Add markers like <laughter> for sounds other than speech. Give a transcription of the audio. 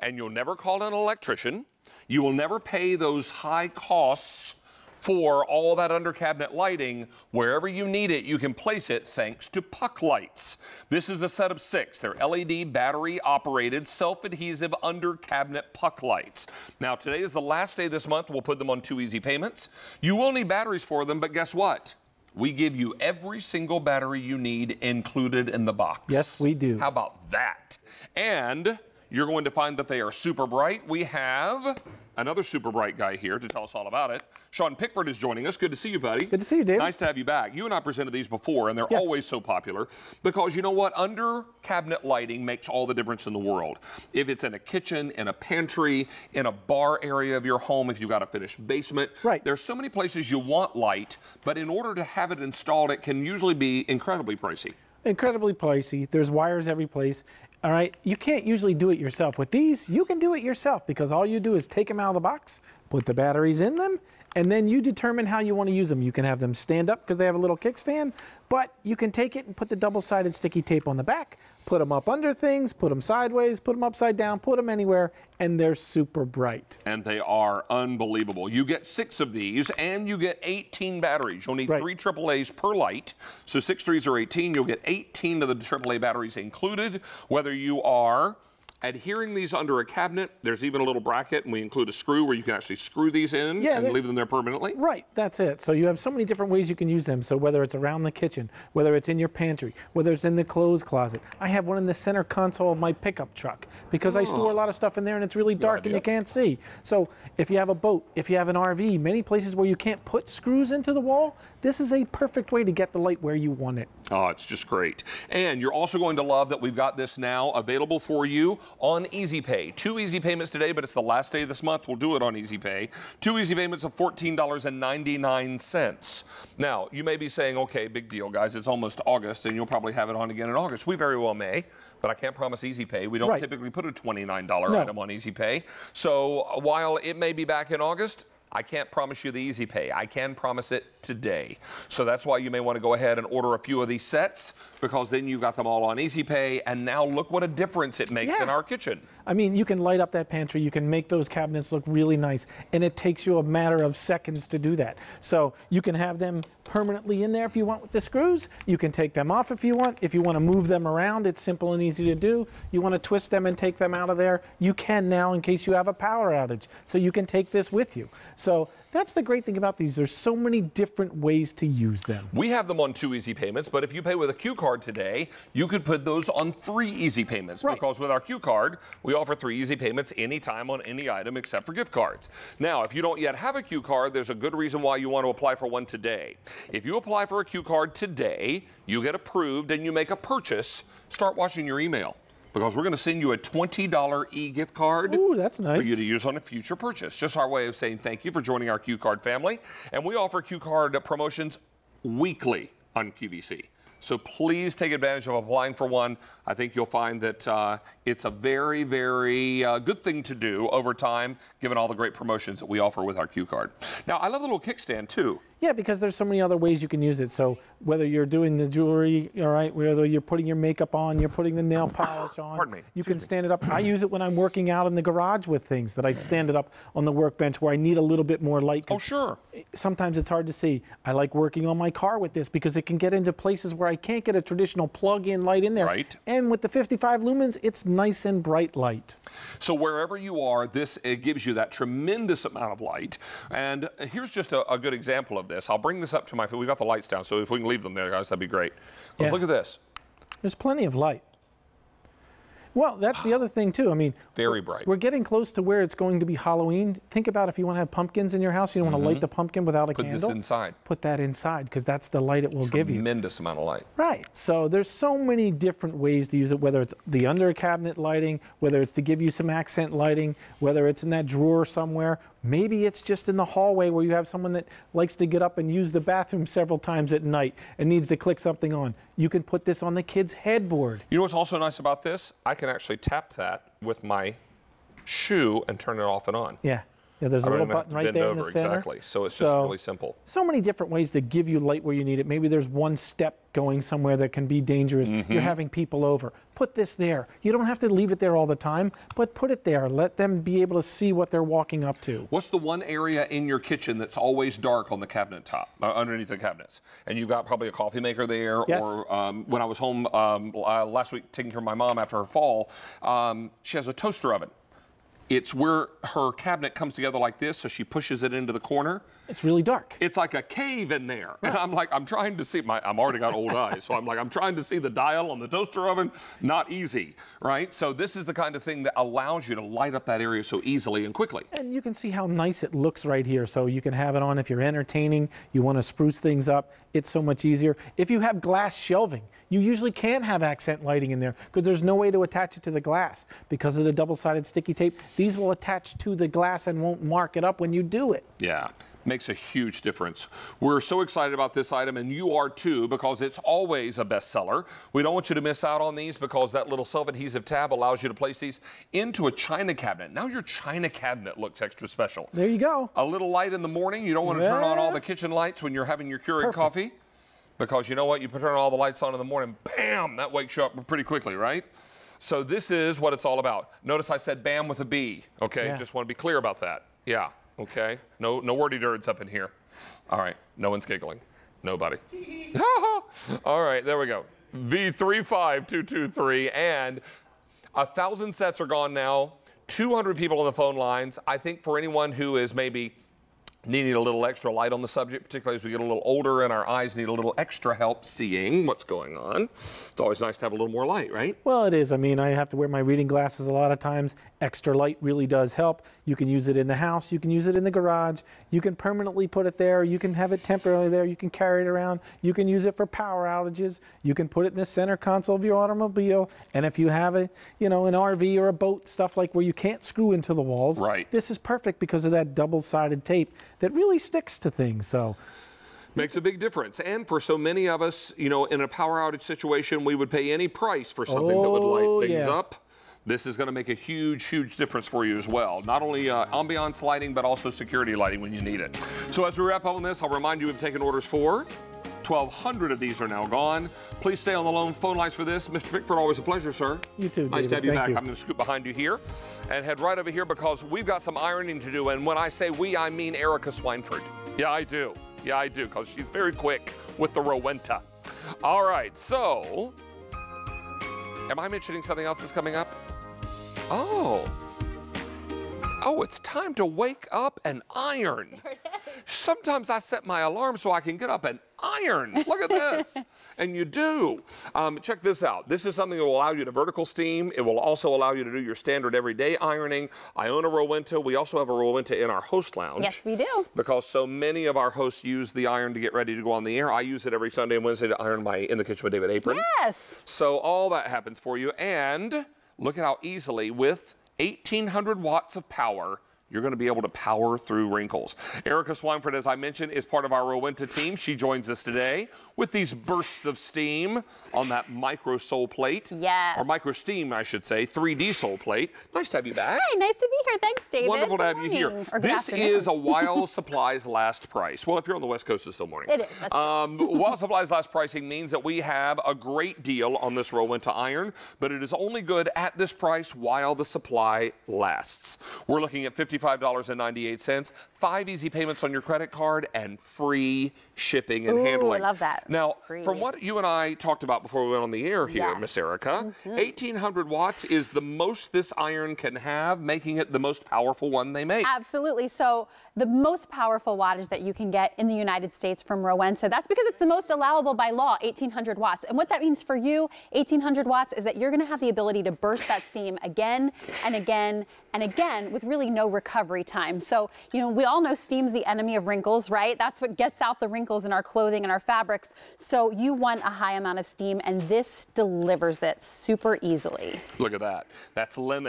and you'll never call an electrician. You will never pay those high costs for all that under cabinet lighting. Wherever you need it, you can place it thanks to puck lights. This is a set of six. They're LED battery operated, self adhesive under cabinet puck lights. Now, today is the last day this month. We'll put them on two easy payments. You will need batteries for them, but guess what? We give you every single battery you need included in the box. Yes, we do. How about that? And you're going to find that they are super bright. We have another super bright guy here to tell us all about it. Sean Pickford is joining us. Good to see you, buddy. Good to see you, Dave. Nice to have you back. You and I presented these before, and they're Yes. always so popular because you know what? Under cabinet lighting makes all the difference in the world. If it's in a kitchen, in a pantry, in a bar area of your home, if you've got a finished basement, Right. there's so many places you want light, but in order to have it installed, it can usually be incredibly pricey. incredibly pricey. There's wires every place. All right, you can't usually do it yourself. With these, you can do it yourself because all you do is take them out of the box, put the batteries in them, and then you determine how you want to use them. You can have them stand up because they have a little kickstand, but you can take it and put the double-sided sticky tape on the back, put them up under things, put them sideways, put them upside down, put them anywhere, and they're super bright. and they are unbelievable. You get six of these, and you get 18 batteries. You'll need Right. three AAAs per light. So six threes are 18. You'll get 18 of the AAA batteries included. Whether you are adhering these under a cabinet, there's even a little bracket, and we include a screw where you can actually screw these in Yeah, and leave them there permanently. Right, that's it. So you have so many different ways you can use them. So whether it's around the kitchen, whether it's in your pantry, whether it's in the clothes closet. I have one in the center console of my pickup truck because I store a oh. lot of stuff in there and it's really dark and idea. you can't see. So if you have a boat, if you have an RV, many places where you can't put screws into the wall, this is a perfect way to get the light where you want it. Oh, it's just great. And you're also going to love that we've got this now available for you on Easy Pay. Two easy payments today, but it's the last day of this month. We'll do it on Easy Pay. Two easy payments of $14.99. Now, you may be saying, okay, big deal, guys. It's almost August, and you'll probably have it on again in August. We very well may, but I can't promise Easy Pay. We don't Right. typically put a $29 No. item on Easy Pay. So while it may be back in August, I can't promise you the easy pay. I can promise it today. So that's why you may want to go ahead and order a few of these sets because then you've got them all on easy pay. And now look what a difference it makes in our kitchen. I mean, you can light up that pantry, you can make those cabinets look really nice, and it takes you a matter of seconds to do that. So you can have them permanently in there if you want with the screws. You can take them off if you want. If you want to move them around, it's simple and easy to do. You want to twist them and take them out of there, you can now in case you have a power outage. So you can take this with you. So that's the great thing about these. There's so many different ways to use them. We have them on two easy payments, but if you pay with a Q card today, you could put those on three easy payments Right. because with our Q card, we offer three easy payments anytime on any item except for gift cards. Now, if you don't yet have a Q card, there's a good reason why you want to apply for one today. If you apply for a Q card today, you get approved and you make a purchase, start watching your email. Because we're going to send you a $20 e gift card Ooh, that's for you to use on a future purchase. Just our way of saying thank you for joining our Q Card family. And we offer Q Card promotions weekly on QVC. So please take advantage of applying for one. I think you'll find that uh, it's a very, very uh, good thing to do over time, given all the great promotions that we offer with our Q Card. Now, I love the little kickstand too. Yeah, because there's so many other ways you can use it. So whether you're doing the jewelry, all right, whether you're putting your makeup on, you're putting the nail polish on, Pardon me. you can stand it up. I use it when I'm working out in the garage with things that I stand it up on the workbench where I need a little bit more light. Oh, sure. Sometimes it's hard to see. I like working on my car with this because it can get into places where I can't get a traditional plug-in light in there. Right. And with the 55 lumens, it's nice and bright light. So wherever you are, this it gives you that tremendous amount of light. And here's just a, a good example of this. I'll bring this up to my. We've got the lights down, so if we can leave them there, guys, that'd be great. Let's Yeah. look at this. There's plenty of light. Well, that's the other thing too. I mean, Very bright. We're getting close to where it's going to be Halloween. Think about if you want to have pumpkins in your house, you don't want to light the pumpkin without a Mm-hmm. Put candle. this inside. Put that inside because that's the light it will give you. Tremendous amount of light. Right. So there's so many different ways to use it, whether it's the under cabinet lighting, whether it's to give you some accent lighting, whether it's in that drawer somewhere. Maybe it's just in the hallway where you have someone that likes to get up and use the bathroom several times at night and needs to click something on. You can put this on the kid's headboard. You know what's also nice about this? I can actually tap that with my shoe and turn it off and on. Yeah. Yeah, there's a little button right there in the center. Exactly. So it's just really simple. so many different ways to give you light where you need it. Maybe there's one step going somewhere that can be dangerous. Mm-hmm. You're having people over. Put this there. You don't have to leave it there all the time, but put it there. Let them be able to see what they're walking up to. What's the one area in your kitchen that's always dark on the cabinet top, uh, underneath the cabinets? And you've got probably a coffee maker there, Yes. or um, when I was home um, uh, last week taking care of my mom after her fall, um, she has a toaster oven. It's where her cabinet comes together like this, so she pushes it into the corner. It's really dark. It's like a cave in there. And I'm like, I'm trying to see my, I'm already got old eyes. So I'm like, I'm trying to see the dial on the toaster oven. Not easy, right? So this is the kind of thing that allows you to light up that area so easily and quickly. And you can see how nice it looks right here. So you can have it on if you're entertaining, you want to spruce things up. It's so much easier. If you have glass shelving, you usually can have accent lighting in there because there's no way to attach it to the glass. Because of the double-sided sticky tape, these will attach to the glass and won't mark it up when you do it. Yeah, makes a huge difference. We're so excited about this item, and you are too, because it's always a bestseller. We don't want you to miss out on these because that little self-adhesive tab allows you to place these into a china cabinet. Now your china cabinet looks extra special. There you go. A little light in the morning. You don't want to turn on all the kitchen lights when you're having your Keurig Perfect. coffee. Because you know what? You put turn all the lights on in the morning, bam, that wakes you up pretty quickly, right? So this is what it's all about. Notice I said bam with a B, okay? Yeah. Just want to be clear about that. Yeah, okay? No, no wordy dirds up in here. All right, no one's giggling. Nobody. <laughs> <laughs> all right, there we go. V35223 and a thousand sets are gone now. 200 people on the phone lines. I think for anyone who is maybe needing a little extra light on the subject, particularly as we get a little older and our eyes need a little extra help seeing what's going on. It's always nice to have a little more light, right? Well, it is. I mean, I have to wear my reading glasses a lot of times. Extra light really does help. You can use it in the house, you can use it in the garage, you can permanently put it there, you can have it temporarily there, you can carry it around, you can use it for power outages, you can put it in the center console of your automobile, and if you have a, you know, an RV or a boat, stuff like where you can't screw into the walls, Right. this is perfect because of that double-sided tape that really sticks to things. So, Makes a big difference. And for so many of us, you know, in a power outage situation, we would pay any price for something that would Oh, light things yeah. up. This is going to make a huge, huge difference for you as well. Not only uh, ambiance lighting, but also security lighting when you need it. So as we wrap up on this, I'll remind you we've taken orders for 1,200 of these are now gone. Please stay on the lone phone lines for this. Mr. Pickford, always a pleasure, sir. You too, Nice to have you Thank back. you. I'm going to scoot behind you here and head right over here because we've got some ironing to do. And when I say we, I mean Erica Swineford. Yeah, I do. Yeah, I do, because she's very quick with the Rowenta. All right, so am I mentioning something else that's coming up? Oh. Oh, it's time to wake up and iron. <laughs> Sometimes I set my alarm so I can get up and iron. Look at this. <laughs> and you do. Um, check this out. This is something that will allow you to vertical steam. It will also allow you to do your standard everyday ironing. I own a Rowenta. We also have a Rowenta in our host lounge. Yes, we do. Because so many of our hosts use the iron to get ready to go on the air. I use it every Sunday and Wednesday to iron my In the Kitchen with David apron. Yes. So all that happens for you. And look at how easily, with 1,800 watts of power, you're going to be able to power through wrinkles. Erica Swineford, as I mentioned, is part of our Rowenta team. She joins us today with these bursts of steam on that micro sole plate. Yes. Or micro steam, I should say, 3D sole plate. Nice to have you back. Hi, nice to be here. Thanks, David. Wonderful to Good have you here. morning, or good This afternoon. is a <laughs> while supplies last price. Well, if you're on the West Coast, it's still morning. It is. Um, while supplies last pricing means that we have a great deal on this Rowenta iron, but it is only good at this price while the supply lasts. We're looking at $55.98, five easy payments on your credit card, and free shipping and Ooh, I love that. Now, Free. from what you and I talked about before we went on the air here, Yes. Miss Erica, Mm-hmm. 1800 watts is the most this iron can have, making it the most powerful one they make. Absolutely. So the most powerful wattage that you can get in the United States from Rowenta, that's because it's the most allowable by law, 1800 watts. And what that means for you, 1800 watts, is that you're going to have the ability to burst that steam again and again and again with really no recovery time. So, you know, we all know steam's the enemy of wrinkles, right? That's what gets out the wrinkles in our clothing and our fabrics. So you want a high amount of steam, and this delivers it super easily. Look at that. That's lemon.